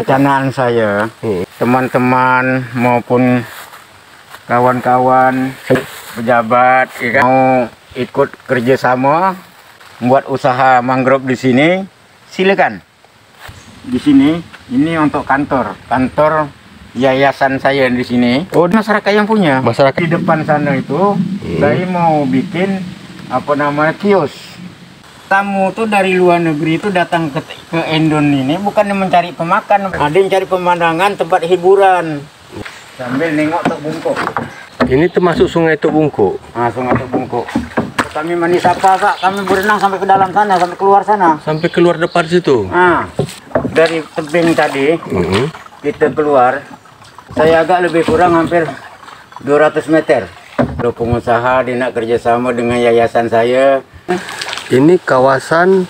perencanaan saya Hmm. teman-teman maupun kawan-kawan pejabat ya kan, mau ikut kerjasama buat usaha mangrove di sini silakan. Di sini ini untuk kantor. Kantor yayasan saya di sini. Oh masyarakat yang punya. Masyarakat. di depan sana itu saya mau bikin apa namanya kios tamu tuh dari luar negeri itu datang ke ke Endon ini bukan mencari pemakan. Ada yang cari pemandangan tempat hiburan. Sambil nengok Tok Bungkuk. Ini termasuk Sungai Tok Bungkuk. nah sungai Tok Bungkuk. Kami mandi sapa kak. Kami berenang sampai ke dalam sana sampai keluar sana. Sampai keluar depan situ. nah dari tebing tadi Hmm. kita keluar. Saya agak lebih kurang hampir 200 meter. Kalau pengusaha dia nak kerjasama dengan yayasan saya Ini kawasan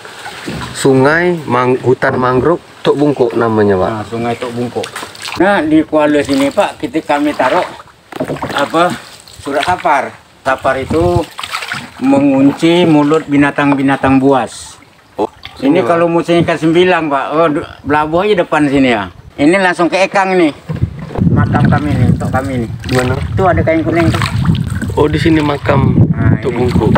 Sungai Mang Hutan Mangrove Tok Bungkuk namanya, Pak. Nah, sungai Tok Bungkuk. Nah, di Kuala sini Pak, kita kami taruh apa surat sapar. Sapar itu mengunci mulut binatang-binatang buas. Oh, Ini kalau musim ikan sembilang Pak, oh belabuh aja depan sini ya. Ini langsung ke Ekang nih. Makam kami nih, untuk kami nih. di mana? Itu ada kain kuning tuh. Oh, di sini makam Nah, Tok. Bungkuk.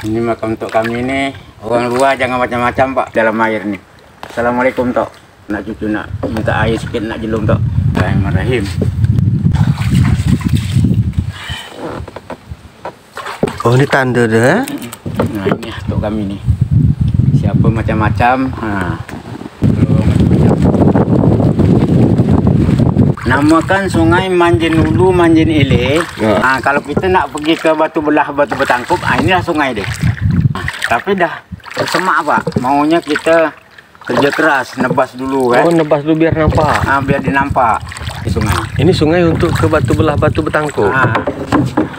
Ini makam untuk kami nih. Orang luar jangan macam-macam Pak dalam air nih. Assalamualaikum Tok. Nak cucu nak minta air sikit nak jelum Tok. Bismillahirrahmanirrahim. Oh, ini tanda dia, eh? Nah ini untuk kami nih. Siapa macam-macam. Ha. Kalau macam-macam. Namakan sungai Manjin Ulu, Manjin Ile. Ya. Ah, kalau kita nak pergi ke Batu Belah, Batu Betangkup, ah, inilah sungai deh. Ah, tapi dah tersemak pak. Maunya kita kerja keras, nebas dulu kan. Oh, nebas dulu biar nampak. Ah, biar dinampak di sungai. Ini sungai untuk ke Batu Belah Batu Betangkuk. Ah,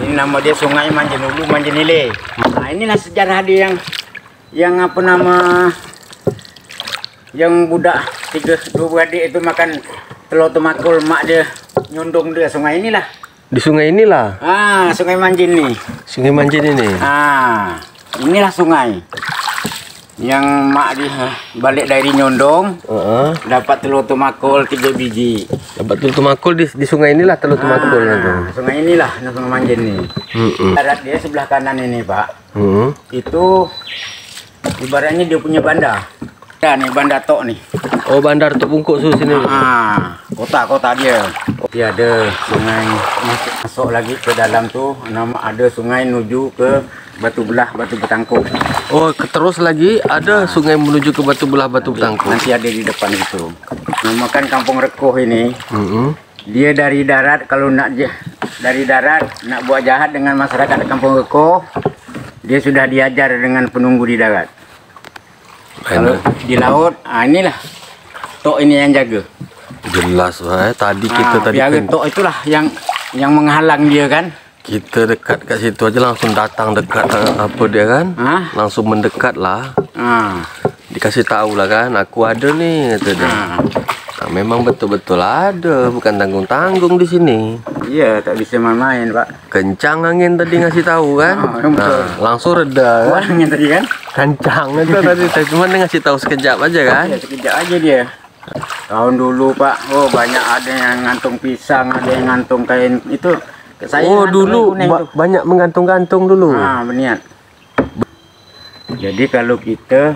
ini nama dia Sungai Manjin Ulu Manjin Ile. Nah, inilah sejarah dia yang yang apa nama yang budak tiga dua beradik itu makan telur temakul mak dia nyundung dia sungai inilah. Di sungai inilah, Ah, Sungai Manjin nih. Sungai Manjin ini. Ah, inilah sungai yang mak dia balik dari nyondong Heeh. dapat telur temakul tiga biji. Dapat telur temakul di, di sungai inilah telur Ah, itu. sungai inilah Sungai Manjin nih. Hmm. Darat dia sebelah kanan ini, Pak. Hmm. itu ibaratnya dia punya banda. Ya nih banda tok nih. Oh, bandar Tok Bungkuk su sini. Ah, kota-kota dia. Dia ada sungai masuk, masuk lagi ke dalam tu nama ada sungai menuju ke Batu Belah, Batu Betangkuk. Oh, terus lagi ada sungai menuju ke Batu Belah Batu Betangkuk. Nanti ada di depan itu. Namakan Kampung Rekoh ini. Hmm. Dia dari darat kalau nak je- dari darat nak buat jahat dengan masyarakat Kampung Rekoh, dia sudah diajar dengan penunggu di darat. Kalau di laut, ah inilah tok ini yang jaga. Jelas eh. Tadi kita Ah, tadi biar kan, tok itulah yang yang menghalang dia kan. kita dekat kat situ aja langsung datang dekat eh, apa dia kan? Ah, Langsung mendekat lah. ah, Dikasih tahu lah kan, aku ada nih kata dia. ah. Nah, memang betul-betul ada, bukan tanggung-tanggung di sini. Iya, tak bisa main-main, Pak. Kencang angin tadi ngasih tahu kan? Yang betul. Nah, langsung reda kan? Orangnya tadi kan? Kencang itu tadi, tapi cuma dia ngasih tahu sekejap aja kan? Ya, sekejap aja dia. Tahun dulu, Pak. Oh, banyak ada yang ngantung pisang, ada yang ngantung kain itu. Saya oh dulu ba- tuh. banyak menggantung-gantung dulu. Ah, berniat. Jadi kalau kita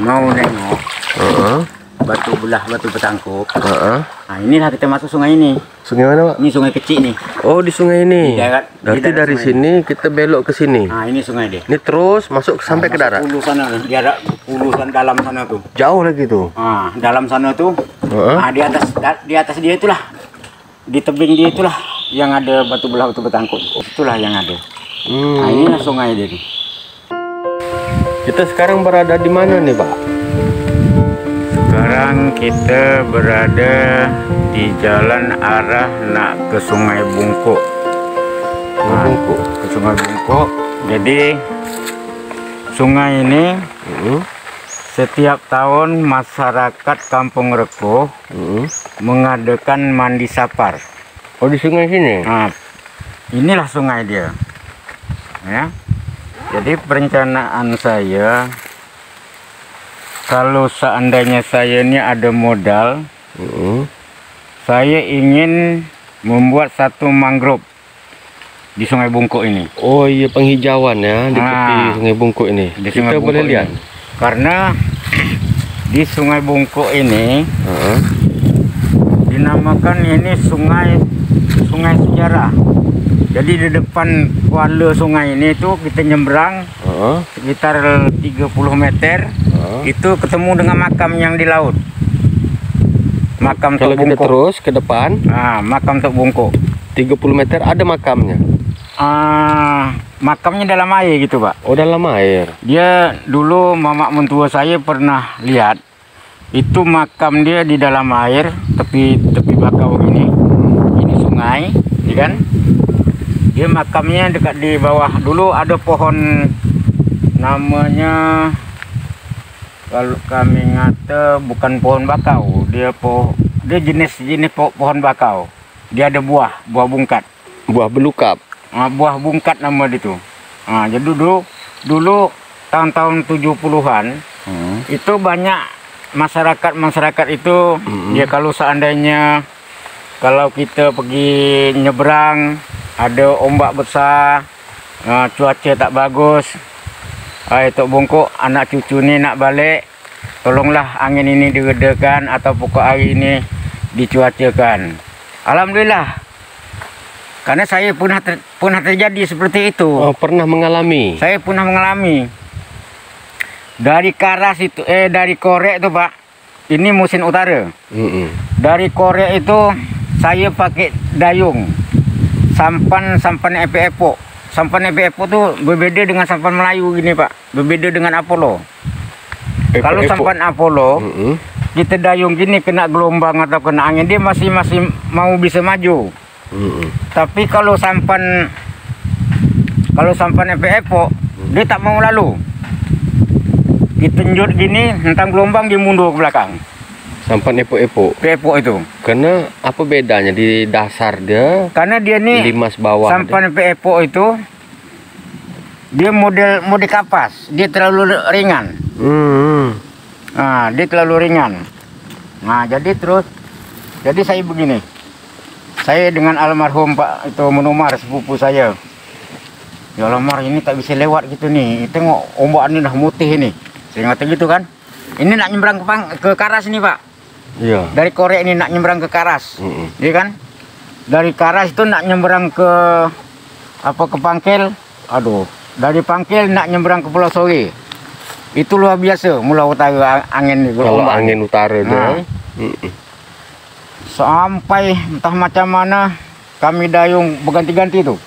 mau nengok Heeh, batu belah batu petangkup, heeh. nah inilah kita masuk sungai ini. Sungai mana pak? Ini sungai kecil nih. Oh di sungai ini. Di darat- di Berarti darat dari sungai. sini kita belok ke sini. Nah, ini sungai deh. Ini terus masuk sampai ke darat. Hulu sana, di ada hulu sana dalam sana tuh. Jauh lagi tuh. Ah, dalam sana tuh. Heeh. Ah, di atas di atas dia itulah. Di tebing dia itulah yang ada batu belah batu betangkut. Itulah yang ada. Nah, Hmm. inilah sungai nih. Kita sekarang berada di mana nih pak? Sekarang kita berada di jalan arah nak ke Sungai Bungkuk. Nah, Bungkuk. ke Sungai Bungkuk. Jadi sungai ini Hmm. setiap tahun masyarakat Kampung Reko Hmm. mengadakan mandi sapar. Oh di sungai sini. Nah, inilah sungai dia. Ya. Jadi perencanaan saya kalau seandainya saya ini ada modal Mm-mm. saya ingin membuat satu mangrove di Sungai Bungkuk ini. Oh iya penghijauan ya di tepi Ah. Sungai Bungkuk ini. Di Kita Sungai boleh Bungkuk lihat. ini. Karena di Sungai Bungkuk ini Heeh. dinamakan ini sungai sungai sejarah. Jadi di depan kuala sungai ini tuh kita nyebrang Heeh. sekitar 30 meter Heeh. itu ketemu dengan makam yang di laut. Makam Kalau Tok kita terus ke depan Ah, makam Tok Bungkuk. 30 meter ada makamnya. Ah, makamnya dalam air gitu, Pak. Oh dalam air. Dia dulu mamak mentua saya pernah lihat itu makam dia di dalam air tepi tepi bakau ini. Ini sungai, ya kan? Dia makamnya dekat di bawah. Dulu ada pohon namanya kalau kami ngata bukan pohon bakau, dia po dia jenis jenis po- pohon bakau. Dia ada buah, buah bungkat. Buah belukap. Ah, buah bungkat nama dia tu. Ah, jadi dulu dulu tahun-tahun 70-an itu banyak masyarakat-masyarakat itu Mm-mm. dia kalau seandainya kalau kita pergi nyebrang ada ombak besar ah, cuaca tak bagus ah, itu bungkuk anak cucu ni nak balik tolonglah angin ini diredakan atau pokok hari ini dicuacakan alhamdulillah karena saya pernah ter, pernah terjadi seperti itu Oh pernah mengalami. saya pernah mengalami dari Karas itu eh dari Korek itu Pak. Ini musim utara. Mm-mm. Dari Korek itu saya pakai dayung. Sampan sampan epo-epo. Sampan epo-epo tuh berbeda dengan sampan Melayu gini Pak. Berbeda dengan Apollo. Kalau sampan Apollo Mm-mm. kita dayung gini kena gelombang atau kena angin dia masih masih mau bisa maju. Mm-mm. Tapi kalau sampan kalau sampan epo-epo dia tak mau lalu. Ditunjuk gini, hentang gelombang dia mundur ke belakang. Sampan epok-epok. Epo itu. Karena apa bedanya di dasar dia Karena dia ni limas bawah. sampan epo itu dia model model kapas. Dia terlalu ringan. Mm-mm. Nah, dia terlalu ringan. Nah, jadi terus jadi saya begini. Saya dengan almarhum Pak itu Menumar sepupu saya. Ya Mar, ini tak bisa lewat gitu nih. Tengok ombak ini dah mutih ini. Saya kata gitu kan. Ini nak nyebrang ke, ke Karas nih Pak. Iya. Dari Korek ini nak nyebrang ke Karas. Iya kan? Dari Karas itu nak nyebrang ke apa ke Pangkil. Aduh, dari Pangkil nak nyebrang ke Pulau Sore. Itu luar biasa mula utara angin Kalau ombak. angin utara dia. Nah. Mm-mm. sampai entah macam mana kami dayung berganti-ganti tu.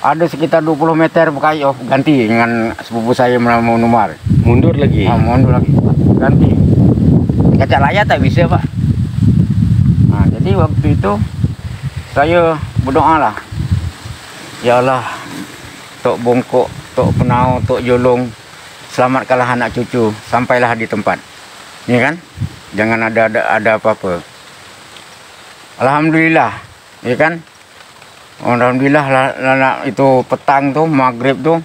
Ada sekitar 20 meter berkait oh, ganti dengan sepupu saya mau numar. Mundur lagi. Ah, mundur lagi. Ganti. Kaca layar tak bisa, Pak. Nah, jadi waktu itu saya berdoa lah. Ya Allah, Tok Bongkok, Tok Penau, Tok Jolong, selamatkanlah anak cucu sampailah di tempat. Ini kan? Jangan ada ada, ada apa-apa. Alhamdulillah, ya kan? Alhamdulillah lah, lah, lah, itu petang tuh maghrib tuh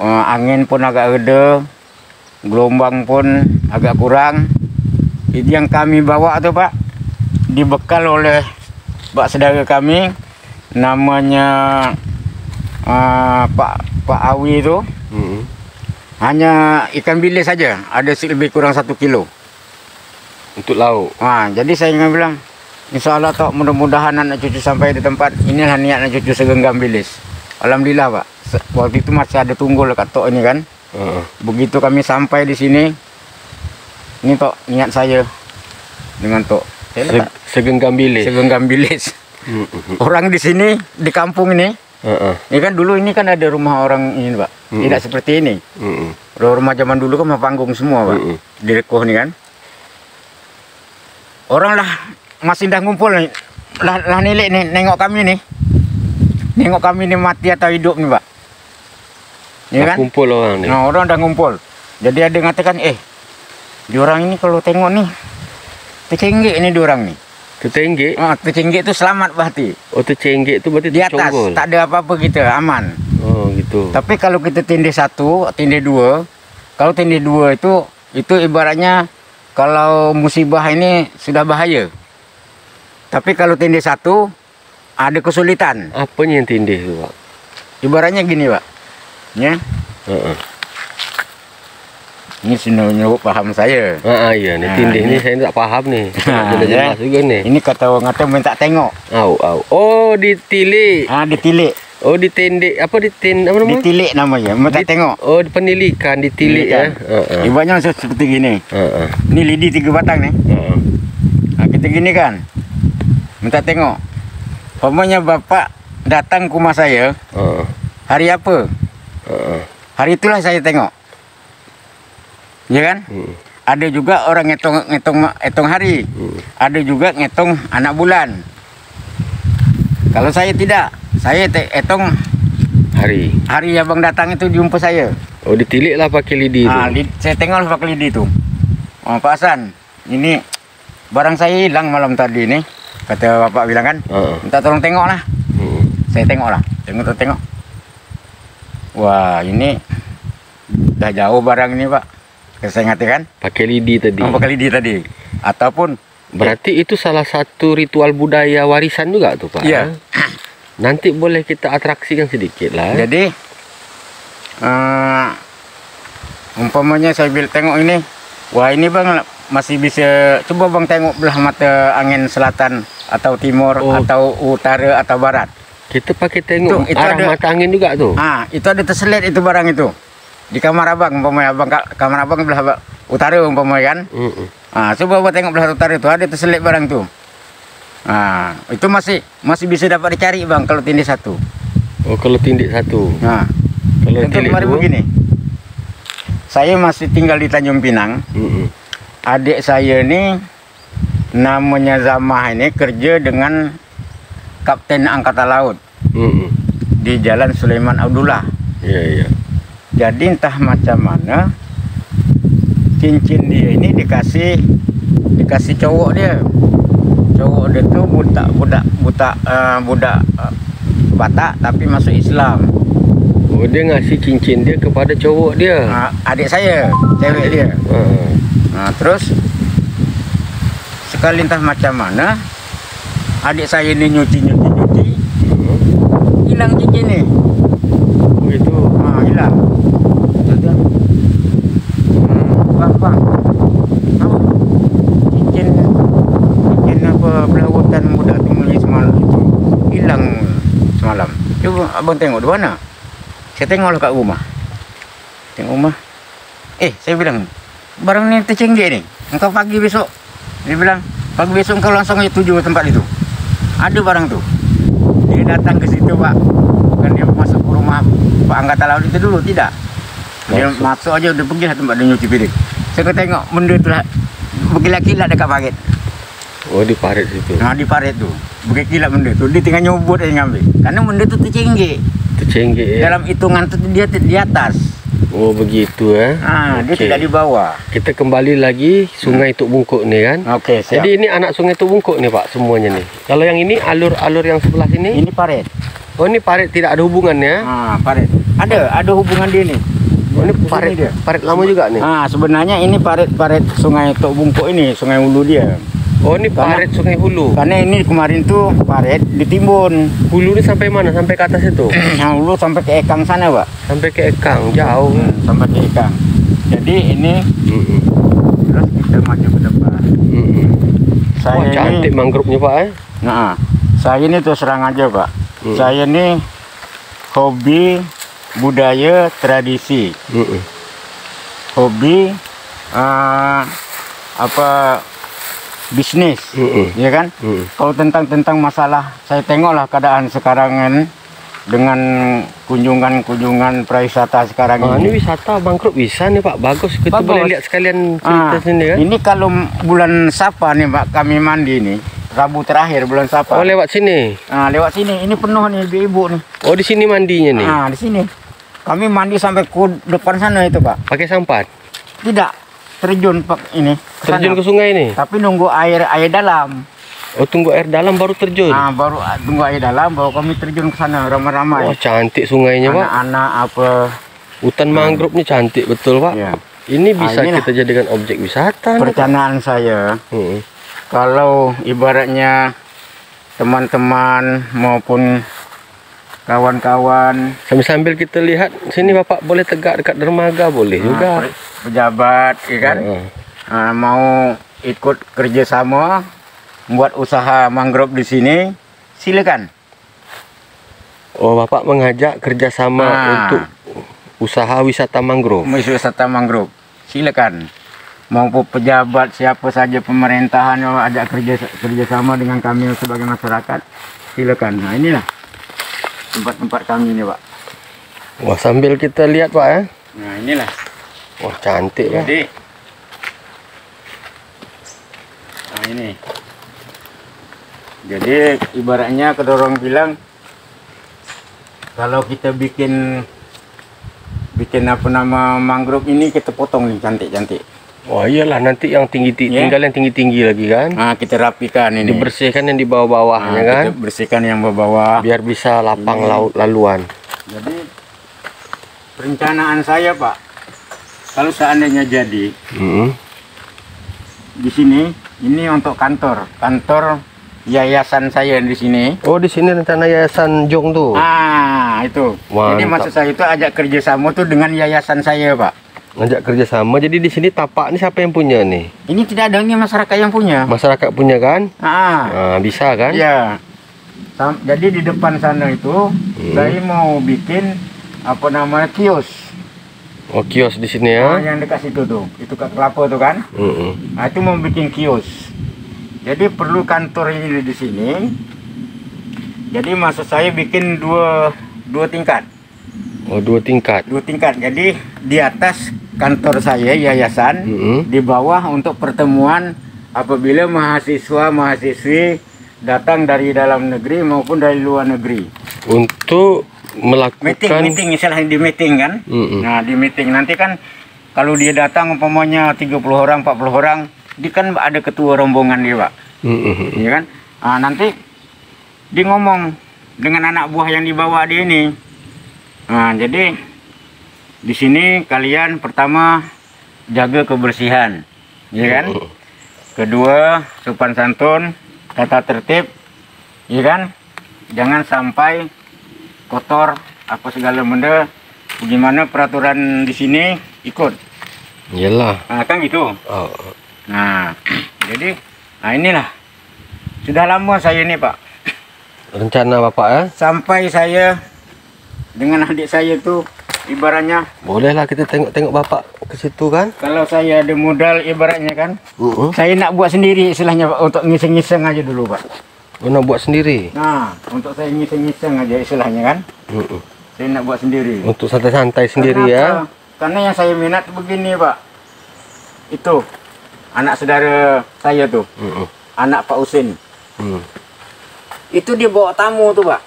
eh, angin pun agak reda, gelombang pun agak kurang. Itu yang kami bawa tuh Pak, dibekal oleh Pak saudara kami, namanya eh, Pak Pak Awi itu Mm-mm. hanya ikan bilis saja, ada lebih kurang satu kilo. Untuk lauk. Ah, jadi saya ingin bilang, Insya Allah tok mudah-mudahan anak cucu sampai di tempat inilah niat anak cucu segenggam bilis. Alhamdulillah Pak, waktu itu masih ada tunggul kat tok ini kan. Heeh. Begitu kami sampai di sini, ini tok niat saya dengan tok. Se- segenggam bilik. segenggam bilis. Orang di sini di kampung ini, Heeh. ini kan dulu ini kan ada rumah orang ini Pak, Mm-mm. tidak seperti ini. Mm-mm. Rumah zaman dulu kan rumah panggung semua Pak, Mm-mm. di Rekoh ini kan. Orang lah masih dah ngumpul nih, lah, lah nilik nih, nengok kami nih, nengok kami nih mati atau hidup nih Pak. Ya Dah kan? Kumpul orang ni. Nah orang dah ngumpul. Jadi ada yang mengatakan, eh, diorang ini kalau tengok nih, tercenggik ini diorang nih. Tercenggik. Ah, tercenggik itu selamat berarti. Oh tercenggik tu berarti Di atas, tak ada apa-apa kita, aman. Oh gitu. Tapi kalau kita tindih satu, tindih dua, kalau tindih dua itu, itu ibaratnya kalau musibah ini sudah bahaya. Tapi kalau tindih satu ada kesulitan. Apanya yang tindih itu, Pak? Ibaratnya gini, Pak. Ya. Heeh. Ini sebenarnya paham saya. Ah, ah, iya nih Nah, tindih ini- ini saya tak paham nih. Nah, Jelas-jelas ya. juga nih. Ini kata orang kata minta tengok. Au, au. Oh, ditilik. Ah, ditilik. Oh, ditindih. Apa ditin apa namanya? Ditilik namanya, minta Dit- tengok. Oh, penilikan, ditilik ya. Heeh. Ibaratnya seperti gini. Heeh. Ini lidi tiga batang nih. Heeh. Nah, kita gini kan. Minta tengok. Pokoknya bapak datang ke rumah saya Heeh. hari apa? Heeh. Hari itulah saya tengok. Ya kan? Hmm. Ada juga orang ngitung ngitung ngitung hari. Hmm. Ada juga ngitung anak bulan. Kalau saya tidak, saya hitung Hari. hari abang datang itu jumpa saya. Oh, ditilik lah pakai lidi itu. Ah, lid, saya tengok lah pakai lidi itu. Oh, Pak Hasan, ini barang saya hilang malam tadi nih. Kata bapak bilang kan, Heeh. minta tolong tengok lah. Hmm. Saya tengok lah, tengok tengok. Wah, ini dah jauh barang ini pak. Saya kan, Pakai lidi tadi. oh, pakai lidi tadi. Ataupun Berarti itu salah satu ritual budaya warisan juga tuh, Pak. Iya. Nanti boleh kita atraksikan sedikit lah. Jadi eh umpamanya saya bilang tengok ini, wah ini bang masih bisa coba bang tengok belah mata angin selatan atau timur Oh. atau utara atau barat. Kita pakai tengok Tuh, itu arah ada- mata angin juga tuh. Ah itu ada terselit itu barang itu di kamar abang umpamanya abang ka- kamar abang belah utara umpamanya kan. Mm-mm. Ah coba abang tengok belah utara itu ada terselit barang tuh. Ah itu masih masih bisa dapat dicari bang kalau tindih satu. Oh, kalau tindik satu. Nah Kalau tilik kemarin dua. begini. Saya masih tinggal di Tanjung Pinang. Mm-mm. adik saya ini namanya Zamah ini kerja dengan Kapten Angkatan Laut Mm-mm. di Jalan Sulaiman Abdullah. Iya, iya. Jadi entah macam mana cincin dia ini dikasih dikasih cowok dia. Cowok dia tuh budak budak budak eh, budak eh, Batak tapi masuk Islam. Oh, dia ngasih cincin dia kepada cowok dia. Ah, adik saya, cewek dia. Heeh. Nah, terus sekali entah macam mana adik saya ini nyuci nyuci nyuci Heeh. hilang cincin nih Oh, itu. ah hilang Kata, hmm, bang bang apa cincin hutan muda tumuli semalam itu. Hilang semalam. Coba abang tengok di mana? Saya tengoklah kat rumah. Tengok rumah. Eh saya bilang barang ni tercenggik ni. Engkau pagi besok. Dia bilang pagi besok engkau langsung tuju tempat itu. Ada barang tu. Dia datang ke situ pak. Bukan dia masuk ke rumah pak angkatan laut itu dulu tidak. Dia Masuk. masuk, aja udah pergi lah tempat dia nyuci piring. Saya tengok benda tu lah. Berkilat-kilat dekat parit Oh, di parit situ. nah di parit tu berkilat benda tu dia tengah nyobot dia ngambil karena benda tu tercenggik Tercenggik ya. dalam hitungan tu dia di atas Oh, begitu eh. ah dia Okey. tidak di bawah Kita kembali lagi Sungai Tuk Bungkuk ni kan. okey siap Jadi ini anak Sungai Tuk Bungkuk ni Pak semuanya ni. Kalau yang ini alur-alur yang sebelah sini, ini parit oh ini parit tidak ada hubungannya. ah parit ada ada hubungan dia ni Oh ini Di parit dia. parit lama juga nih. Ah, sebenarnya ini parit-parit Sungai Tok Bungkuk ini, Sungai Hulu dia. Oh ini Karena- parit Sungai Hulu. Karena ini kemarin tuh parit ditimbun. Hulu ni sampai mana? Sampai ke atas itu. Yang Hulu sampai ke Ekang sana, Pak. Sampai ke Ekang, jauh. Hmm, sampai ke Ekang. Jadi ini Mm-mm. terus kita maju ke depan. Mm-mm. Saya Wah, cantik ini, mangrove-nya Pak eh. nah, saya ini terus terang aja, Pak. Hmm. Saya ini hobi budaya tradisi, Mm-mm. hobi ah, apa bisnis, Mm-mm. ya kan? Mm-mm. Kalau tentang tentang masalah, saya tengoklah keadaan sekarang ini dengan kunjungan-kunjungan pariwisata sekarang Ah, ini ini. wisata mangrove bisa nih Pak, bagus. Kita Bagus. boleh lihat sekalian cerita Ah, sini kan. Ini kalau bulan Sapa nih, Pak, kami mandi nih. Rabu terakhir bulan Sapa. Oh lewat sini. Nah, lewat sini. Ini penuh nih ibu-ibu nih. Oh di sini mandinya nih. Nah, di sini. Kami mandi sampai ke depan sana itu, Pak. Pakai sampan. Tidak terjun Pak ini. ke Terjun ke sungai nih. Tapi nunggu air air dalam. Oh tunggu air dalam baru terjun. Nah, baru ah, tunggu air dalam baru kami terjun ke sana ramai-ramai. Wah cantik sungainya Pak. Anak-anak apa Hutan mangrove nya cantik betul Pak. ya. Ini bisa Ah, inilah. kita jadikan objek wisata. nih. Perencanaan saya Hmm. kalau ibaratnya teman-teman maupun kawan-kawan Sambil-sambil kita lihat sini Bapak boleh tegak dekat dermaga boleh juga. ah, pe- pejabat ya kan Heeh. ah, mau ikut kerjasama buat usaha mangrove di sini silakan Oh, Bapak mengajak kerjasama Ah. untuk usaha wisata mangrove. wisata mangrove silakan maupun pejabat siapa saja pemerintahan yang ajak kerja kerjasama dengan kami sebagai masyarakat silakan nah inilah tempat-tempat kami ini pak. Wah, sambil kita lihat Pak ya. nah inilah. Wah, cantik ya. jadi. Nah ini. Jadi ibaratnya kedorong bilang kalau kita bikin bikin apa nama mangrove ini kita potong nih cantik-cantik Wah, iyalah nanti yang tinggi tinggi Ya. tinggal yang tinggi-tinggi lagi kan. nah kita rapikan ini Dibersihkan yang di bawah-bawahnya Nah, kan. kita bersihkan yang bawah Biar bisa lapang Ini. laut laluan. jadi perencanaan saya pak kalau seandainya jadi Mm-mm. di sini ini untuk kantor kantor yayasan saya di sini Oh, di sini rencana yayasan Jong tuh. ah itu jadi Mantap. maksud saya itu ajak kerjasama tuh dengan yayasan saya pak Ngajak kerjasama. Jadi di sini tapak ini siapa yang punya nih? ini tidak ada ini masyarakat yang punya Masyarakat punya kan? ah Nah, bisa kan? ya Sam- jadi di depan sana itu Hmm. saya mau bikin apa namanya kios Oh, kios di sini ya. yang dekat situ tuh itu ke kelapa tuh kan Mm-mm. Nah, itu mau bikin kios. Jadi perlu kantor ini di sini. Jadi maksud saya bikin dua dua tingkat, Oh, dua tingkat. dua tingkat. Jadi di atas kantor saya yayasan, Mm-mm. di bawah untuk pertemuan apabila mahasiswa mahasiswi datang dari dalam negeri maupun dari luar negeri. Untuk melakukan Meeting, meeting, istilahnya di meeting kan? Mm-mm. Nah di meeting nanti kan kalau dia datang umpamanya 30 orang, 40 orang, dia kan ada ketua rombongan dia pak. Mm-mm. ya kan Ah, nanti dia ngomong dengan anak buah yang dibawa dia ini nah jadi di sini kalian pertama jaga kebersihan ya kan kedua sopan santun tata tertib ya kan jangan sampai kotor apa segala benda bagaimana peraturan di sini ikut Iyalah. nah, kan gitu Oh. Nah, jadi, nah inilah. Sudah lama saya ini Pak. Rencana Bapak ya? Sampai saya dengan adik saya itu ibaratnya Bolehlah kita tengok-tengok Bapak ke situ kan? kalau saya ada modal ibaratnya kan, Mm-mm. saya nak buat sendiri istilahnya Pak untuk ngiseng-ngiseng aja dulu Pak. Oh, nak buat sendiri. Nah, untuk saya ngiseng-ngiseng aja istilahnya kan, Mm-mm. saya nak buat sendiri. Untuk santai-santai sendiri ya. Karena yang saya minat begini Pak. Itu anak saudara saya tuh, Mm-mm. anak Pak Usin. Mm. Itu dia bawa tamu tuh Pak.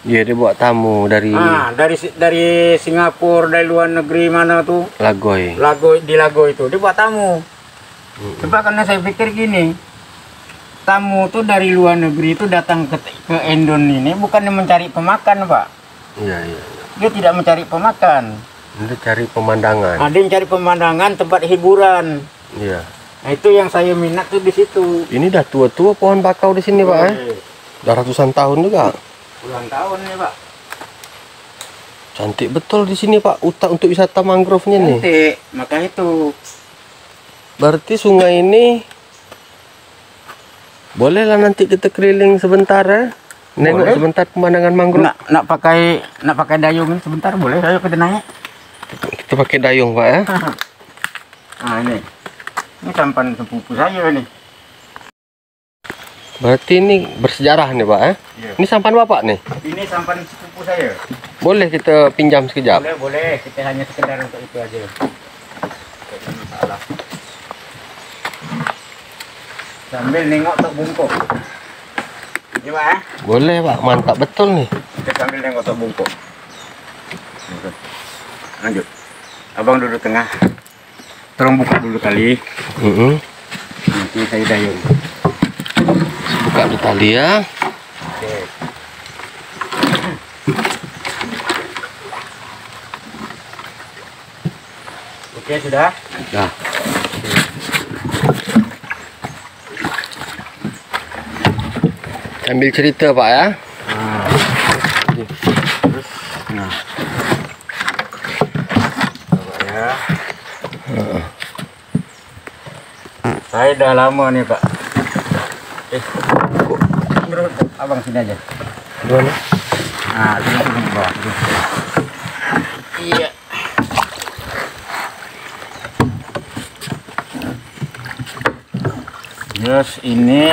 Iya dia buat tamu dari Ah, dari dari Singapura, dari luar negeri mana tuh? Lagoy. Lago di Lago itu dia buat tamu. Sebab karena saya pikir gini, tamu tuh dari luar negeri itu datang ke ke Endon ini bukan mencari pemakan, Pak. Iya iya. Dia tidak mencari pemakan. Ini cari pemandangan. Nah, dia mencari pemandangan, tempat hiburan. Iya. Nah, itu yang saya minat tuh di situ. Ini dah tua-tua pohon bakau di sini Pak. Eh, Dah ratusan tahun juga. Puluhan tahun nih, Pak. Cantik betul di sini Pak. Utak untuk wisata mangrove-nya nih. Cantik, maka itu. Berarti sungai ini bolehlah nanti kita keliling sebentar ya. Nengok Boleh. sebentar pemandangan mangrove. Nak nak pakai nak pakai dayung sebentar boleh? Ayo kita naik. Kita pakai dayung Pak ya. Nah ini, ini sampan sepupu saya ini. Berarti ini bersejarah nih Pak ya. Iya. Ini sampan Bapak nih. Ini sampan sepupu saya. Boleh kita pinjam sekejap. Boleh boleh, kita hanya sekedar untuk itu aja. Tidak masalah. Sambil nengok tok bungkuk. Gimana? eh? Boleh Pak, mantap betul nih. Kita sambil nengok tok bungkuk. Lanjut. Abang duduk tengah. Tolong buka dulu kali. Mm-mm. Nanti saya dayung. Buka dulu tali ya. Oke. Oke sudah. Dah. Ambil cerita Pak ya. Nah. Terus, nah. Coba ya. Saya udah lama nih Pak. Eh, kok menurut abang sini aja. Gimana? Nah, turun turun ke bawah. turun. Iya. Yes, ini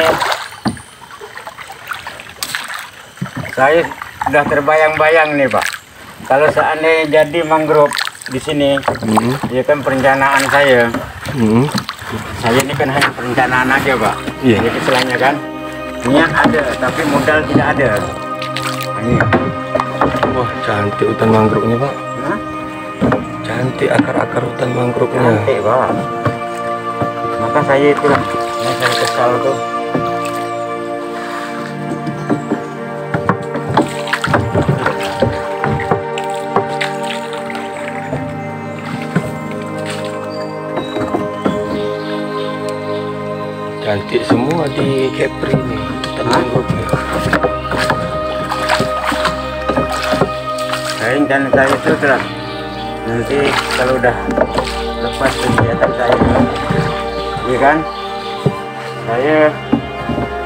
saya sudah terbayang-bayang nih Pak. Kalau seandainya jadi mangrove di sini, Hmm. ya kan perencanaan saya. Hmm. Saya ini kan hanya perencanaan aja Pak. Iya. Jadi istilahnya kan niat ada, tapi modal tidak ada. Ini. Wah, cantik hutan mangrovenya, Pak. Nah, Cantik akar-akar hutan mangrovenya. cantik Pak. Maka saya itulah yang saya kesal tuh. Cantik semua di Kepri nih hutan Hah? mangrovenya. Saya dan saya itu terus nanti kalau udah lepas kegiatan saya, iya kan? Saya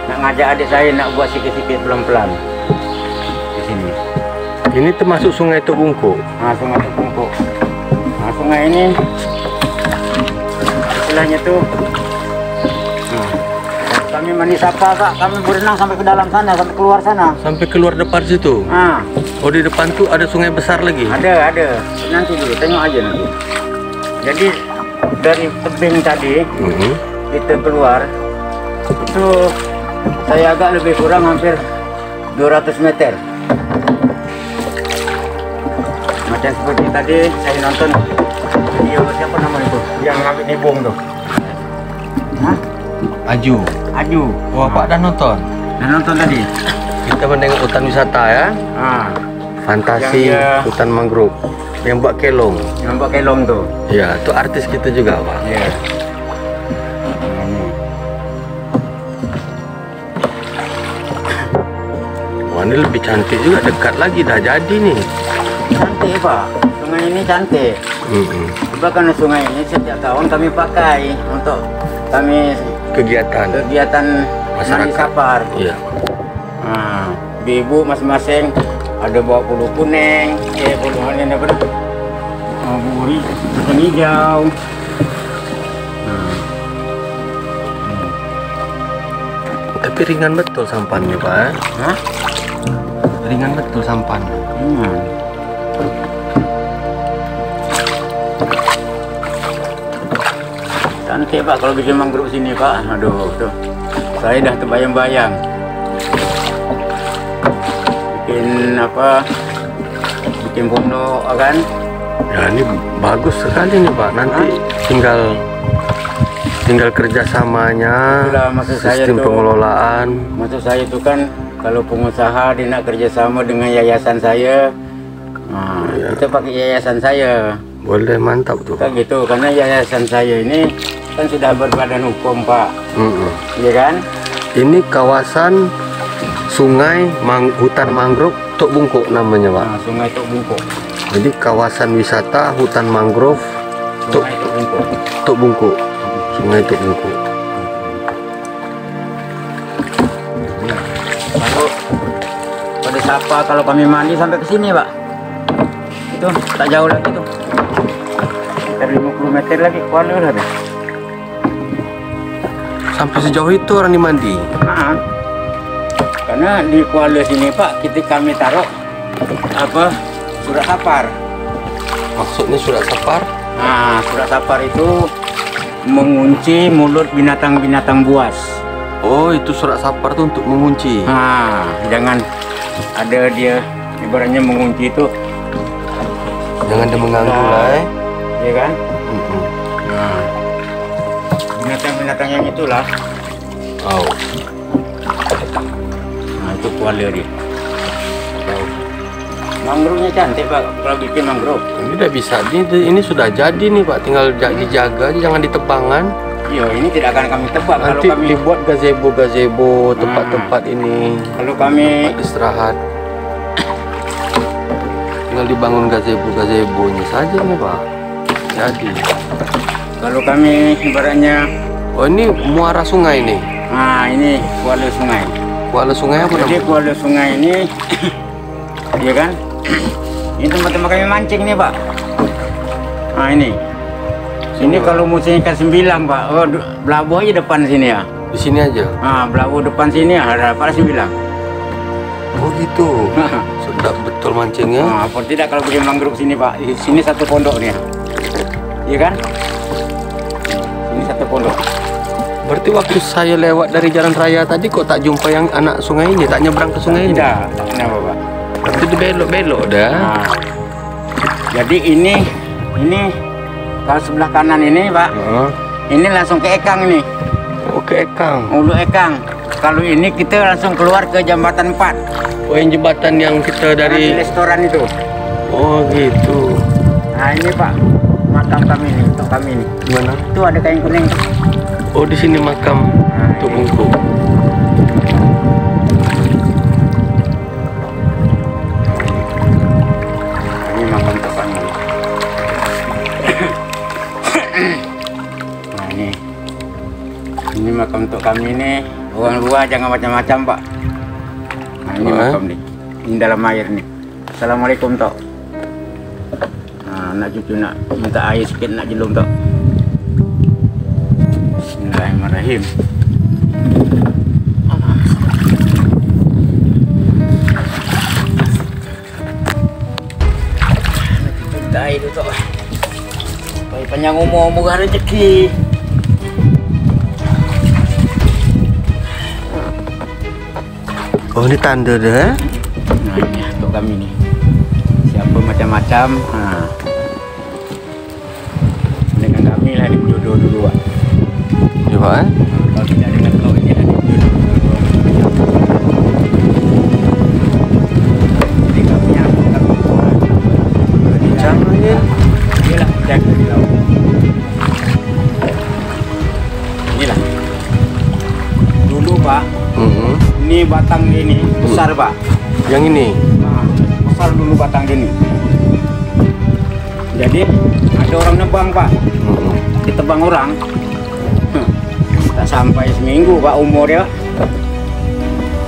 nak ngajak adik saya nak buat sikit-sikit pelan-pelan di sini. Ini termasuk Sungai Tobungku. Nah, sungai kumpul. Nah, sungai ini istilahnya tuh kami mandi sapa kak, kami berenang sampai ke dalam sana, sampai keluar sana. Sampai keluar depan situ. Nah, Oh, di depan tuh ada sungai besar lagi. ada, ada. Nanti dulu, tengok aja nanti. Jadi dari tebing tadi Hmm. kita keluar itu saya agak lebih kurang hampir 200 meter. Macam seperti tadi saya nonton video siapa nama itu yang ngambil nibung tuh. Hah? Aju. Aju. Wah, Pak dah nonton. Udah nonton tadi. Kita menengok hutan wisata ya. Ah, Fantasi Yang dia- hutan mangrove yang buat kelong. yang buat kelong tuh. Ya, itu artis kita juga, Pak. Iya. Nah, ini. Wah, ini lebih cantik juga dekat lagi dah jadi nih. Cantik pak. Sungai ini cantik. Mm-mm. Sebab karena sungai ini setiap tahun kami pakai untuk kami Kegiatan. kegiatan Masyarakat. sapar. Iya. Nah, ibu masing-masing ada bawa bulu kuning, eh bulu ini apa? Buri, kuning hijau. Nah, Tapi ringan betul sampannya, Pak. eh. Hah? Ringan betul sampan. Hmm. Cantik pak kalau bikin mangrove sini pak. Aduh tuh, saya dah terbayang-bayang. Bikin apa? Bikin pondok kan? Ya, ini bagus sekali nih, Pak. Nanti tinggal tinggal kerjasamanya, Itulah maksud saya sistem tuh. pengelolaan. Maksud saya itu kan kalau pengusaha dia nak kerjasama dengan yayasan saya, nah, kita pakai yayasan saya. Boleh mantap tuh. Kan gitu, karena yayasan saya ini kan sudah berbadan hukum pak, Mm-mm. iya kan? Ini kawasan sungai mang- hutan mangrove Tok Bungkuk namanya, Pak. Nah, sungai Tok Bungkuk, Jadi kawasan wisata hutan mangrove Tok sungai Tok Bungkuk. Tok Bungkuk. Sungai Tok Bungkuk. Lalu pada sapa kalau kami mandi sampai ke sini pak, itu tak jauh lagi tuh, sekitar 50 meter lagi lah deh. Sampai sejauh itu orang dimandi. Nah, karena di kuala sini pak, kita kami taruh apa surat sapar. Maksudnya surat sapar? Nah, surat sapar itu mengunci mulut binatang-binatang buas. Oh, itu surat sapar tuh untuk mengunci. Nah, jangan ada dia ibaratnya mengunci itu, Jangan dia mengganggu lah, ya kan? Binatang-binatang yang itulah. Oh. Nah, itu kuala dia. Mangrove-nya cantik pak, kalau bikin mangrove. Ini udah bisa. Ini, ini sudah jadi nih, Pak. Tinggal ja- dijaga jangan ditebangan. Yo, ini tidak akan kami tebak kalau Nanti kami dibuat gazebo-gazebo tempat-tempat ini kalau kami tempat istirahat. Tinggal dibangun gazebo-gazebonya saja nih pak. Jadi, kalau kami ibaratnya oh ini muara sungai nih. nah ini kuala sungai. Kuala sungai apa Jadi kuala sungai ini ya kan? Ini tempat-tempat kami mancing nih, Pak. Nah, ini. Ini kalau musim ikan sembilang, Pak. Oh, du- belabu aja depan sini ya. Di sini aja. Ah, belabu depan sini ya, ada apa sembilang. Oh gitu. Sedap betul mancingnya. Nah, apa tidak kalau bikin mangrove sini, Pak? Di sini satu pondok nih. ya. Iya kan? Ini satu pondok. Berarti waktu saya lewat dari jalan raya tadi kok tak jumpa yang anak sungai ini, tak nyebrang ke sungai ini. Tidak, kenapa, Pak? Itu belok-belok dah. Nah, jadi ini ini kalau sebelah kanan ini, Pak, Heeh. ini langsung ke Ekang ini. Oke, Kang. Ulu Ekang. Kalau ini kita langsung keluar ke jembatan 4 Oh, yang jembatan yang kita dari dari restoran itu. Oh, gitu. Nah ini Pak, makam kami ini, untuk kami ini. Gimana? Itu ada kain kuning. Oh, di sini makam untuk ini. makam kami. nah ini, ini makam untuk kami ini. Ruang luar jangan macam-macam Pak. Nah ini eh? makam nih. Ini dalam air nih. Assalamualaikum Tok. Nah, nak cucu nak minta air sikit nak jelum Tok. Bismillahirrahmanirrahim. Tok. Supaya panjang umur, murah rezeki. Oh, ini tanda dah. eh? Nah ini untuk kami nih. Siapa macam-macam. Ha. Inilah. Dulu Pak, ini batang ini besar Pak. Yang ini. Nah, besar dulu batang gini. Jadi ada orang nebang pak, Mhm. ditebang orang. Tak sampai seminggu pak umur dia.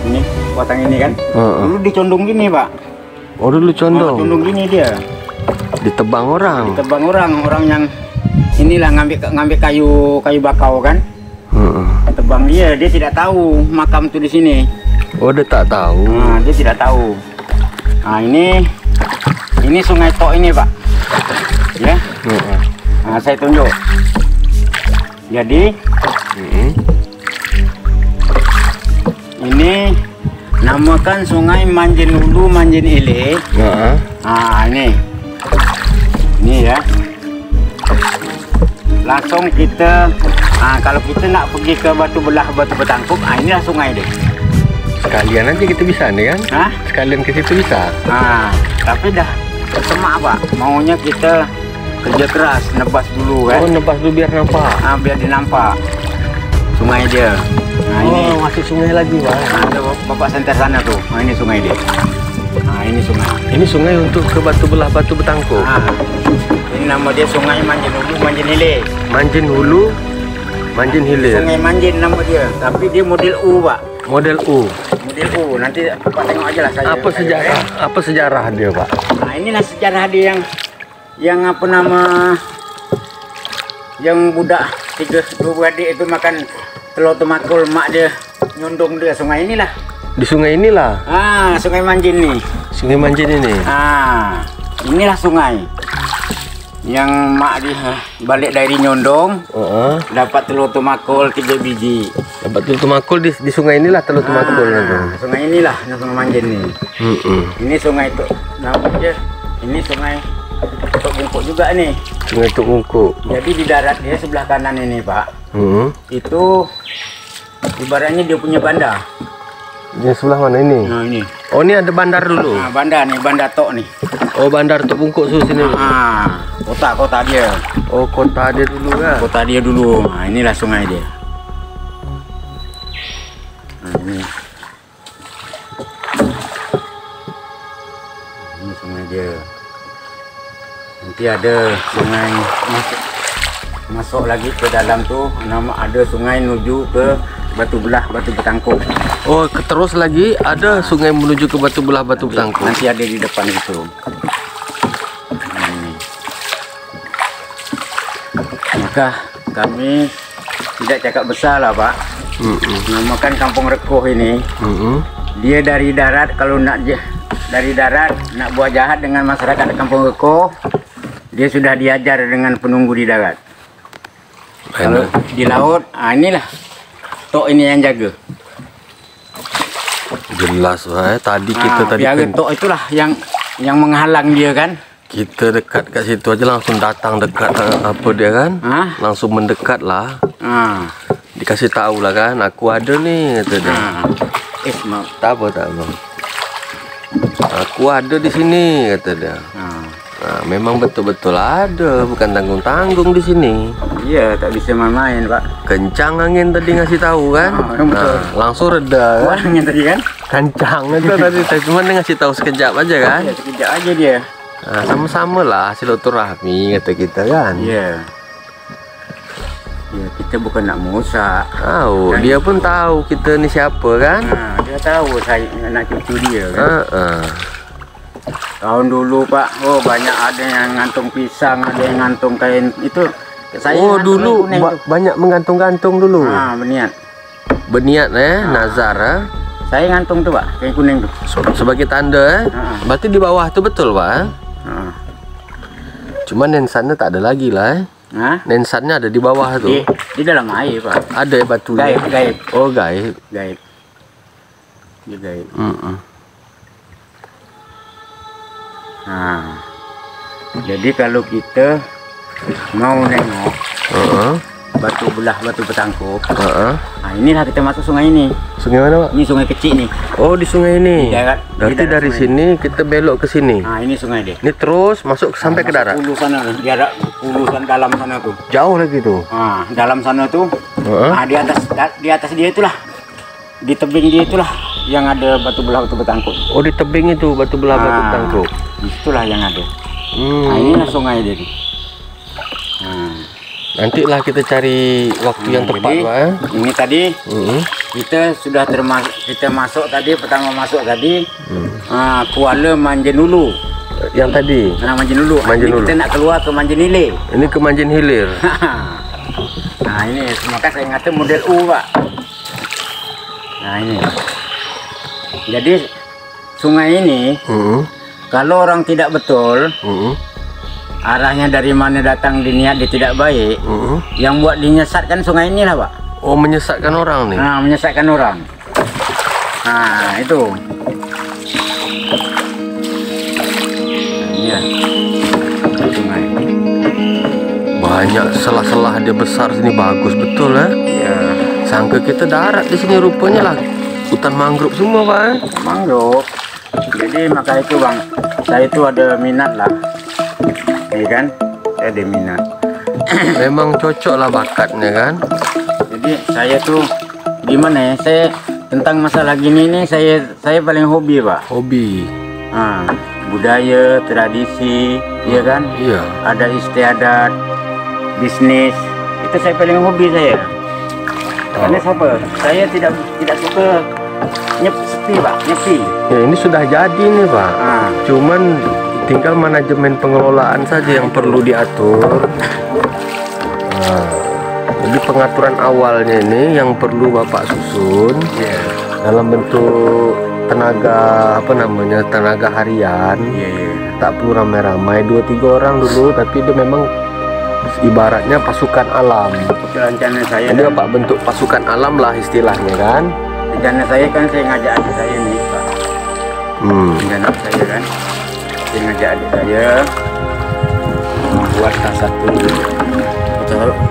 Ini batang ini kan. Heeh. Dulu dicondong gini pak. Oh, dulu Oh, condong. condong gini dia. Ditebang orang. Ditebang orang, orang yang inilah ngambil ngambil kayu kayu bakau kan. Heeh. Tebang dia, dia tidak tahu makam tuh di sini. Oh, dia tak tahu. Nah, dia tidak tahu. Nah, ini ini Sungai Tok ini, Pak. Ya. Heeh. Nah, saya tunjuk. Jadi, ini namakan Sungai Manjin Hulu Manjin Ile. Nah, ini. Ini ya. Langsung kita Nah, kalau kita nak pergi ke Batu Belah, Batu Betangkup, ah inilah sungai deh. Sekalian aja kita bisa nih kan? Hah? Sekalian ke situ bisa. Nah, tapi dah semak pak. Maunya kita kerja keras, nebas dulu kan. Oh, nebas dulu biar nampak. Ah, biar dinampak sungai dia. Nah ini, Oh, masih sungai lagi, Pak. nah, ada bapak senter sana tuh. Nah ini sungai dia. Nah ini sungai. Ini sungai untuk ke Batu Belah Batu Betangko. Nah, ini nama dia Sungai Manjin Hulu Manjin Hilir. Manjin Hulu, Manjin Hilir. Sungai Manjin nama dia, tapi dia model U pak. Model U. Model U. Nanti pak tengok aja lah saya. Apa sejarah? Apa sejarah dia, Pak? Nah inilah sejarah dia yang yang apa nama yang budak tiga dua adik itu makan telur temakul mak dia nyundung dia sungai inilah. Di sungai inilah, Ah sungai Manjin nih. Sungai Manjin ini. Ah inilah sungai yang mak dia balik dari nyondong Heeh. dapat telur temakul tiga biji. Dapat telur temakul di, di sungai inilah telur temakul Ah, itu. sungai inilah sungai Manjin. Mm-mm. Ini sungai itu namanya ini sungai Tok Bungkuk juga nih. Sungai Tuk Ungku. Jadi di darat dia sebelah kanan ini Pak, Hmm. itu ibaratnya dia punya bandar. Yang sebelah mana ini? Nah ini, Oh, ini ada bandar dulu. nah, bandar nih, bandar tok nih. Oh, bandar Tuk Bungkuk su sini. Ah, kota-kota dia. Oh kota dia dulu kan? Kota dia dulu. Nah, inilah sungai dia. Nah, ini. Ini sungai dia. Nanti ada sungai masuk masuk lagi ke dalam tu nama ada sungai menuju ke Batu Belah Batu Betangkuk. Oh terus lagi ada sungai menuju ke Batu Belah Batu Betangkuk. Nanti ada di depan itu. Ini. Maka kami tidak cakap besar lah Pak. Mm-mm. Namakan Kampung Rekoh ini. Mm-mm. Dia dari darat kalau nak je- dari darat nak buat jahat dengan masyarakat Kampung Rekoh, dia sudah diajar dengan penunggu di darat. Kalau di laut, ah inilah tok ini yang jaga. Jelas wah. eh. Tadi kita Ah, tadi biar ken- tok itulah yang yang menghalang dia kan. kita dekat kat situ aja langsung datang dekat eh, apa dia kan? Hah? Langsung mendekat lah. Ah. Dikasih tahu lah kan, aku ada nih kata dia. ah. Eh, maaf. Tak apa tak apa. Aku ada di sini kata dia. Ah. Nah, memang betul-betul ada, bukan tanggung-tanggung di sini. Iya, tak bisa main-main, Pak. Kencang angin tadi ngasih tahu kan? Ah, kan betul. Nah, langsung reda kan? Orangnya tadi kan? Kencang itu tadi, cuma dia ngasih tahu sekejap aja kan? Ya, sekejap aja dia. Nah, sama-sama lah silaturahmi kata kita kan. Iya. Ya, kita bukan nak merusak. Tahu, dia pun tahu kita ni siapa kan? Nah, dia tahu saya anak cucu dia kan. Ha ah. Tahun dulu, Pak, oh banyak ada yang ngantung pisang, ada yang ngantung kain itu. Saya Oh, dulu kuning ba- tuh. banyak menggantung-gantung dulu. Ah, berniat. Berniat eh, nazar eh. Saya ngantung tuh, Pak, kain kuning tuh. Se- Sebagai tanda eh. Ah. Berarti di bawah tu betul, Pak. eh? Ah. Cuma nensannya tak ada lagi lah eh. Hah? Nensannya ada di bawah tu. Di, di dalam air, Pak. Ada ya batunya. Gaib, gaib, Oh, gaib. gaib. Dia gaib. Mm-mm. Nah, jadi kalau kita mau nengok Heeh. batu belah batu petangkup, Heeh. nah inilah kita masuk sungai ini. Sungai mana, Pak? Ini sungai kecil nih. Oh, di sungai ini. Di darat- Berarti darat dari sungai. sini kita belok ke sini. Nah, ini sungai dia. Ini terus masuk sampai ke Masuk darat. Hulu sana, di ada hulu sana dalam sana tuh. Jauh lagi tuh. Nah, dalam sana tuh. Heeh. Nah, di atas di atas dia itulah. Di tebing dia itulah yang ada batu belah batu petangkup. Oh, di tebing itu batu belah batu Ah, tangkuk. Itulah yang ada. Hmm. Nah, inilah sungai dia nih. Nah, Nantilah kita cari waktu yang tepat, jadi, Pak. Eh? ini tadi Mm-mm. kita sudah termasuk kita masuk tadi pertama masuk tadi Hmm. ah, Kuala Manjenulu Yang tadi. nah Manjenulu Manjenulu. ini kita nak keluar ke Manjenile Ini ke Manjen Hilir. nah ini maka saya ngata model U pak nah ini jadi sungai ini Mm-mm. kalau orang tidak betul Mm-mm. arahnya dari mana datang diniat dia tidak baik Mm-mm. yang buat dinyesatkan sungai ini lah pak Oh, menyesatkan orang nih. nah menyesatkan orang nah itu iya sungai Banyak selah-selah dia besar sini bagus betul ya Sangka kita darat di sini rupanya lah hutan mangrove semua, Pak. Eh? mangrove jadi maka itu bang saya itu ada minat lah ya kan saya ada minat Memang cocok lah bakatnya kan. jadi saya tuh gimana ya saya tentang masalah gini nih saya saya paling hobi pak Hobi. ah, budaya tradisi ya kan Iya. ada istiadat bisnis itu saya paling hobi saya karena siapa? Saya tidak tidak suka nyep sepi pak. Nyepi. Ya, ini sudah jadi nih, Pak. ah, Cuman tinggal manajemen pengelolaan saja yang perlu diatur. Nah, jadi pengaturan awalnya ini yang perlu Bapak susun iya. dalam bentuk tenaga apa namanya tenaga harian. Iya iya. Tak perlu ramai-ramai dua tiga orang dulu tapi itu memang ibaratnya pasukan alam. Rencana saya jadi kan, bentuk pasukan alam lah istilahnya kan? Rencana saya kan saya ngajak adik saya nih pak. Hmm. rencana saya kan. Saya ngajak adik saya membuat salah satu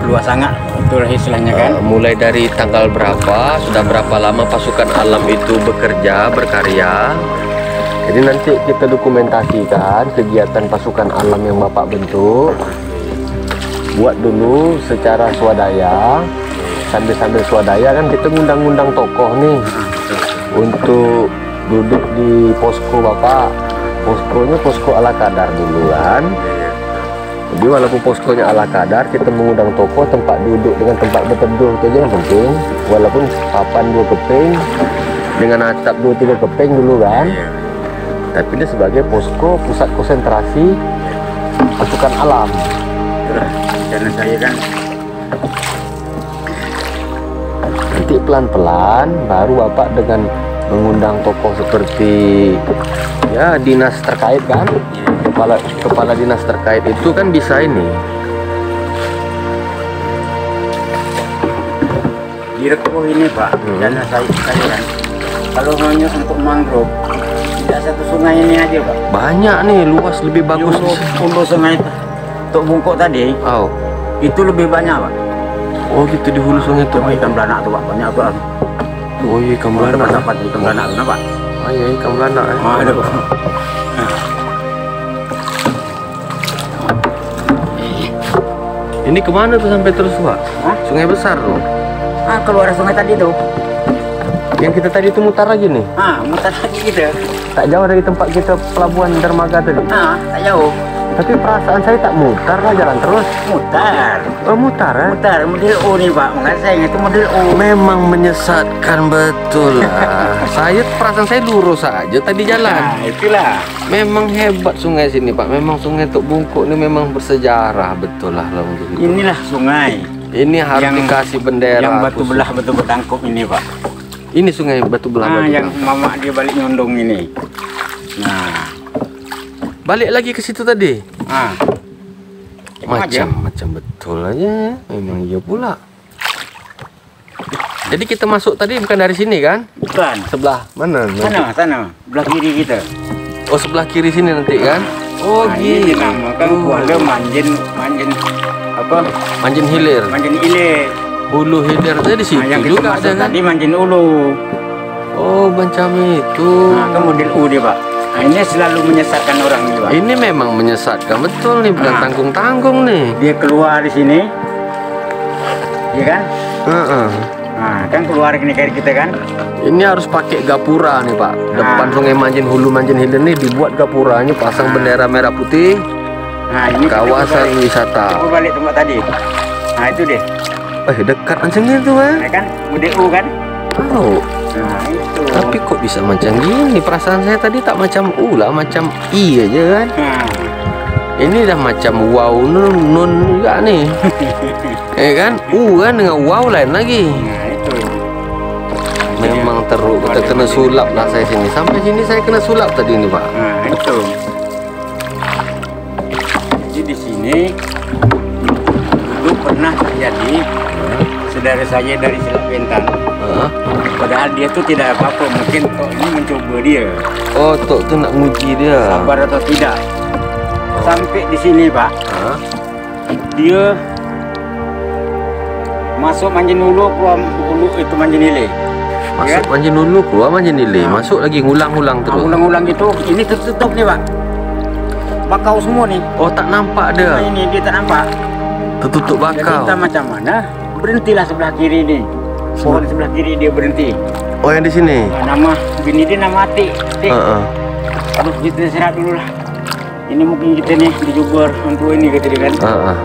luas sangat itu lah istilahnya kan. Uh, mulai dari tanggal berapa sudah berapa lama pasukan alam itu bekerja berkarya? Jadi nanti kita dokumentasikan kegiatan pasukan alam yang Bapak bentuk. Buat dulu secara swadaya. Sambil-sambil swadaya kan kita ngundang-ngundang tokoh nih untuk duduk di posko Bapak. Poskonya posko ala kadar dulu kan. Jadi walaupun poskonya ala kadar, kita mengundang tokoh tempat duduk dengan tempat berteduh itu aja yang penting. Walaupun papan dua keping dengan atap dua tiga keping dulu kan. Tapi dia sebagai posko pusat konsentrasi pasukan alam. Karena saya kan Nanti pelan-pelan baru bapak dengan mengundang tokoh seperti ya dinas terkait kan. Kepala kepala dinas terkait itu kan bisa ini direktur ini Pak, Hmm. dana saya saya kan kalau hanya untuk mangrove tidak satu sungai ini aja Pak. banyak nih luas lebih bagus. Di ulu, ulu untuk bungkuk tadi Oh, itu lebih banyak Pak. oh gitu di hulu sungai itu. Ikan belanak tuh Pak, banyak Pak. Oh iya ikan belanak. dapat ikan belanak kenapa? Oh iya ikan belanak. eh. Ah, ada Pak. Ini ke mana tuh sampai terus pak? Hah? Sungai besar tuh. Ah, keluar sungai tadi tuh. Yang kita tadi tuh mutar lagi nih. Ah, mutar lagi gitu. Tak jauh dari tempat kita pelabuhan dermaga tadi. Ah, tak jauh. Tapi perasaan saya tak mutar lah jalan terus. Mutar. Oh mutar eh? Mutar model U nih Pak. Makanya saya itu model U. Memang menyesatkan betul lah. saya perasaan saya lurus saja tadi jalan. Nah, itulah. Memang hebat sungai sini pak. Memang sungai Tuk Bungkuk ini memang bersejarah betul lah lah untuk itu. Inilah sungai Ini harus Yang- dikasih bendera. yang batu khusus. belah batu bertangkup ini Pak. Ini sungai batu belah. Ah, batu yang belah. mama dia balik nyondong ini. Nah, Balik lagi ke situ tadi. ah. Tengok aja. Macam macam betul aja. Memang iya pula. Jadi kita masuk tadi bukan dari sini kan? Bukan. Sebelah mana? nanti? Sana, sana. Belah kiri kita. Oh sebelah kiri sini nanti kan? Oh nah, ini gitu. dinamakan Kuala Manjin Manjin apa? Manjin Hilir. Manjin Ile. Hulu Hilir tadi di situ Nah, yang juga ada kan? tadi Manjin Ulu. Oh macam itu. Nah, kan model U dia, Pak. Nah, ini selalu menyesatkan orang Pak. Ini memang menyesatkan betul nih bukan Ah. tanggung-tanggung nih. Dia keluar di sini. Iya kan? Heeh. Nah, kan keluar ini kayak kita kan? Ini harus pakai gapura nih pak. Depan Ah. sungai Manjin Hulu Manjin Hilir nih dibuat gapuranya pasang Ah. bendera merah putih. Nah, ini Kawasan balik- wisata. kita balik tempat tadi. Nah, itu deh. Eh dekat macam itu eh. Nah, kan? Model U kan? Nah, itu. tapi kok bisa macam gini? Perasaan saya tadi tak macam U lah, macam I aja kan. Nah, Ini dah macam wow nun, nun juga nih. eh kan? U kan dengan wow lain lagi. nah itu. Memang teruk kita kena sulap lah saya sini. Sampai sini saya kena sulap tadi nih pak. Nah, itu. Jadi di sini dulu pernah terjadi saudara saya dari Selat Bentan. Hah? Padahal dia tuh tidak apa-apa, mungkin kok ini mencoba dia. Oh, tok tu nak muji dia. Sabar atau tidak. Sampai di sini, Pak. Hah? Dia masuk Manjin Ulu, keluar Ulu itu Manjin Ile. Masuk manjin dulu, keluar manjin nilai. Ah. Masuk lagi ngulang-ngulang Nah, terus. ulang-ulang gitu, ini tertutup nih, Pak. Bakau semua nih. Oh, tak nampak Nah, dia. ini dia tak nampak. Tertutup Jadi bakau. entah macam mana, berhentilah sebelah kiri nih. Pohon sebelah kiri dia berhenti. Oh, yang di sini. Nah, nama bini dia nama Atik. Atik. Heeh. Aduh, kita istirahat dulu lah. Ini mungkin kita nih dijubur untuk ini dia kan. Heeh.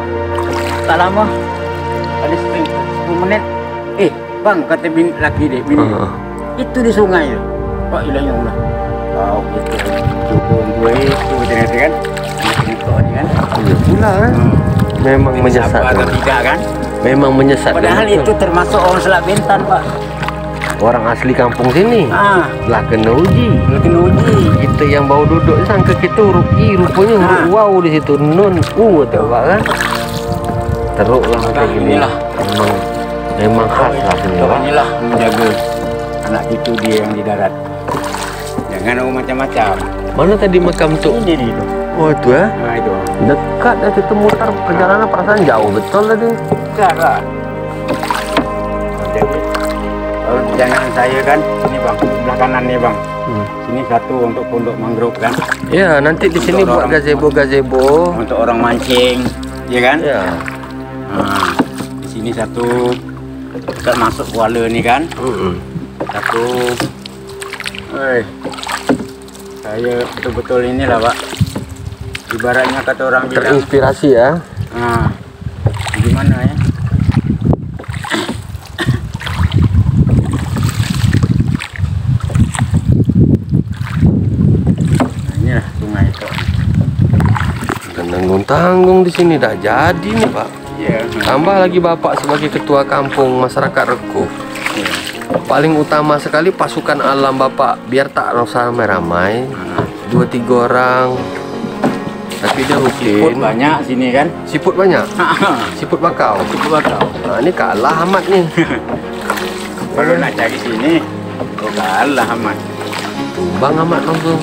Tak lama, ada setengah 10 menit. Eh, bang, kata bini laki dia, bini. Heeh. Itu di sungai tu. Pak ilahnya Allah. Oh, gitu. Jubur dua itu ternyata kan. Ini kan. Iya pula kan. Memang sabar atau menyesatkan. tidak kan? Memang menyesatkan. Padahal itu termasuk orang Selat Bentan, Pak. orang asli kampung sini. Ah, Lah kena uji. lu kena uji. Kita yang bawa duduk sangka kita huruf I rupanya huruf Ah. wow di situ nun u atau apa kan? Teruk lah macam gini. inilah. Memang memang khas lah Kau Pak. inilah menjaga anak itu dia yang di darat. Jangan macam-macam. Mana tadi makam tu? Ini dia. Oh itu ya. Nah itu. Dekat dah kita mutar perjalanan perasaan jauh betul tadi. Lah. Jadi kalau jangan saya kan ini bang sebelah kanan nih bang Hmm. sini satu untuk pondok mangrove kan Ya, nanti di sini buat orang- gazebo-gazebo. untuk orang mancing ya kan Ya. Nah, di sini satu kita masuk kuala nih kan Mm-mm. satu Oi. saya betul-betul inilah pak ibaratnya kata orang bilang Terinspirasi ya. nah, gimana ya nah, inilah sungai itu Dan tanggung-tanggung di sini dah jadi nih, Pak. iya Tambah lagi Bapak sebagai ketua kampung masyarakat Reko. iya. Paling utama sekali pasukan alam Bapak biar tak ramai-ramai. Nah, Dua tiga orang. Tapi dia siput rutin. banyak sini kan Siput banyak. Siput bakau. siput bakau Nah, ini kalah amat nih. kalau nak cari sini kok kalah amat Tumbang amat langsung.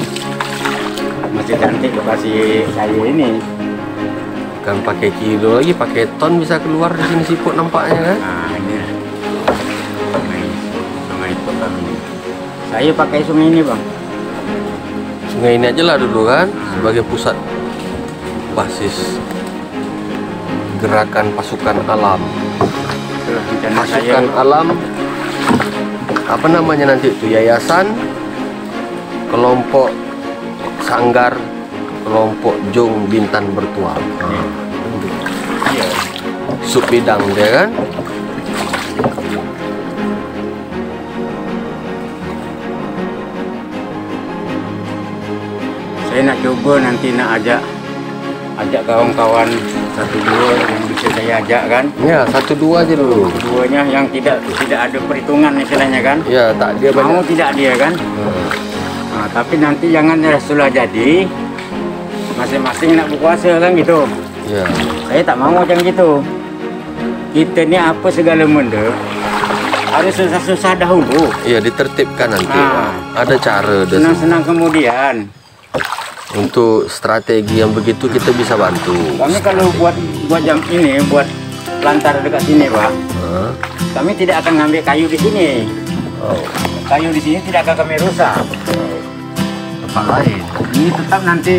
masih cantik lokasi saya ini Kan pakai kilo lagi, pakai ton bisa keluar di sini siput nampaknya kan? ini sungai itu saya pakai sungai ini bang Sungai ini aja lah dulu kan sebagai pusat basis gerakan pasukan alam. Pasukan alam apa namanya nanti itu? Yayasan kelompok sanggar kelompok jong bintan bertuah iya sub bidang dia kan? Saya nak coba nanti nak ajak ajak kawan-kawan satu dua yang bisa saya ajak kan ya satu dua aja dulu keduanya yang tidak tidak ada perhitungan istilahnya kan ya tak dia mau banyak tidak dia kan Hmm. Nah, tapi nanti jangan sudah jadi masing-masing nak berkuasa kan gitu. ya Saya tak mau macam gitu. Kita ni apa segala benda harus susah-susah dahulu. iya ditertibkan nanti Ah. ada cara Senang-senang kemudian. Untuk strategi yang begitu kita bisa bantu Kami kalau buat buat jam ini buat lantar dekat sini, Pak. Hah? Kami tidak akan ngambil kayu di sini. oh, Kayu di sini tidak akan kami rusak. tempat lain Ini tetap nanti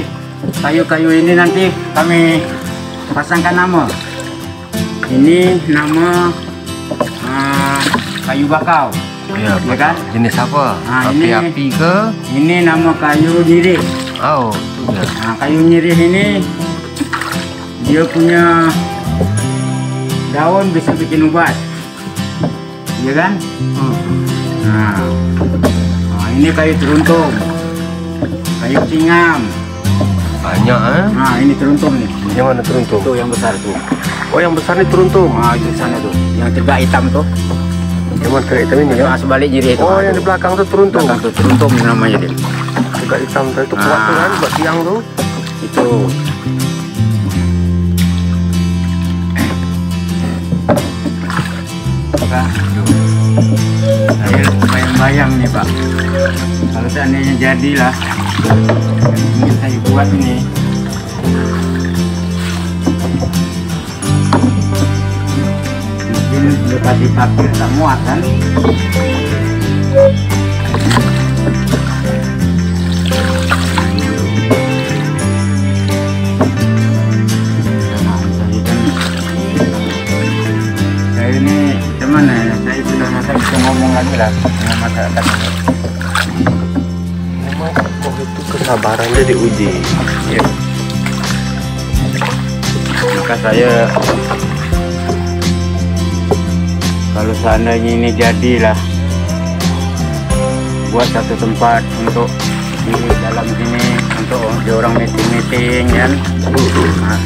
kayu-kayu ini nanti kami pasangkan nama. Ini nama ah, kayu bakau. ya, Ya kan? jenis apa Ah, ini- api-api ke Ini nama kayu nyirih. Oh ya. Nah, kayu nyirih ini dia punya daun bisa bikin obat. Iya kan? Nah, nah, ini kayu teruntung. Kayu cingam. banyak eh Nah, ini teruntung nih. yang mana teruntung Tuh yang besar tuh. oh yang besar ini teruntung Ah, itu di sana tuh. Yang tegak hitam tuh. yang mana tegak hitam ini ya Yang sebalik nyirih itu. oh yang di belakang tuh teruntung belakang tuh teruntung namanya dia. Tegak hitam tuh itu kuat tuh kan buat tiang tuh Itu. Pak, saya bayang-bayang nih Pak. Kalau seandainya jadilah, yang saya buat ini. Mungkin lokasi parkir tak muat kan? Lagi lah. Dengan masyarakat memang tokoh itu kesabarannya diuji. Ya. maka saya kalau seandainya ini jadilah buat satu tempat untuk di dalam sini untuk di orang meeting-meeting kan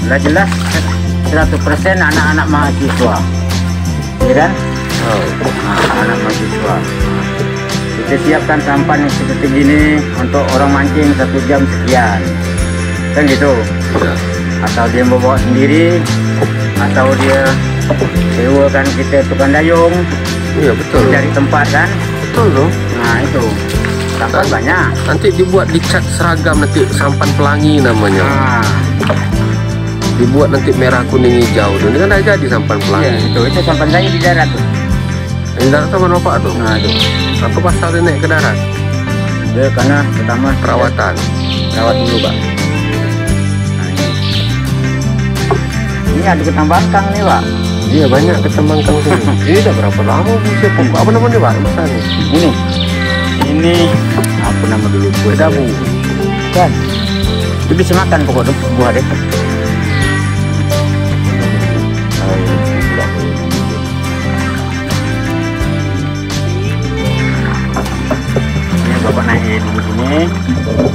nah, jelas 100% anak-anak mahasiswa. Ya kan oh. Nah, anak mahasiswa. Kita siapkan sampan yang seperti gini untuk orang mancing satu jam sekian. Kan gitu. ya. Atau dia bawa sendiri, atau dia sewakan kita tukang dayung iya betul dari tempat kan. betul loh Nah itu. Sampan banyak. nanti dibuat dicat seragam nanti sampan pelangi namanya Nah, dibuat nanti merah kuning hijau dan ini kan ada jadi sampan iya, pelangi itu itu sampan saya di darat tuh. Ini darat sama bapak tuh. Nah itu. Apa pasal ini naik ke darat? Ya karena pertama Perawatan. rawat dulu pak. Nah, ini. ini ada ketambangkang nih pak. Iya banyak ketembangkang sini. ini udah berapa lama usia pokok apa namanya pak? Nih. Ini. Ini apa nama dulu? Kue Dabu. Kan. Itu bisa makan pokok tuh buah deh. Ini